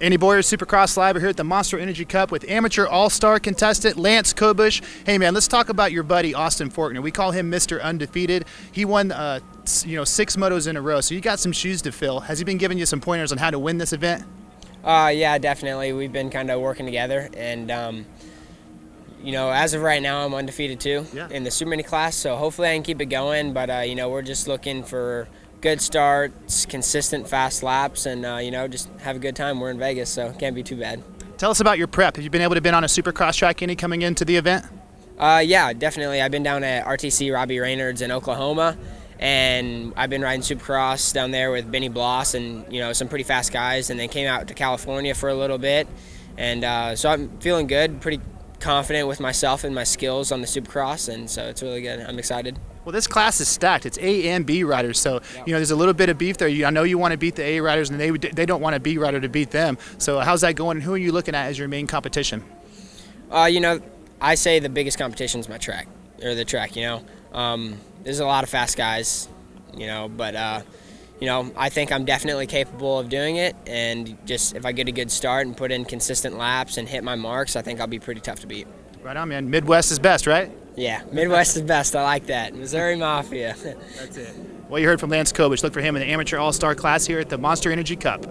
Andy Bowyer, Supercross Live. We're here at the Monster Energy Cup with amateur all-star contestant Lance Kobusch. Hey man, let's talk about your buddy Austin Forkner. We call him Mr. Undefeated. He won, uh, you know, six motos in a row, so you got some shoes to fill. Has he been giving you some pointers on how to win this event? Uh, yeah, definitely. We've been kind of working together, and um, you know, as of right now, I'm undefeated too yeah. in the super mini class. So hopefully, I can keep it going. But uh, you know, we're just looking for good starts, consistent fast laps, and uh, you know, just have a good time. We're in Vegas, so it can't be too bad. Tell us about your prep. Have you been able to been on a Supercross track any coming into the event? Uh, yeah, definitely. I've been down at RTC Robbie Reynolds in Oklahoma, and I've been riding Supercross down there with Benny Bloss and you know some pretty fast guys, and then came out to California for a little bit, and uh, so I'm feeling good, pretty confident with myself and my skills on the Supercross, and so it's really good. I'm excited. Well, this class is stacked. It's A and B riders, so you know there's a little bit of beef there. You, I know you want to beat the A riders, and they they don't want a B rider to beat them. So how's that going? Who are you looking at as your main competition? Uh, you know, I say the biggest competition is my track or the track. You know, um, there's a lot of fast guys, you know, but uh, you know I think I'm definitely capable of doing it, and just if I get a good start and put in consistent laps and hit my marks, I think I'll be pretty tough to beat. Right on, man. Midwest is best, right? Yeah, Midwest is best. I like that. Missouri Mafia. That's it. Well, you heard from Lance Kobusch. Look for him in the Amateur All Star class here at the Monster Energy Cup.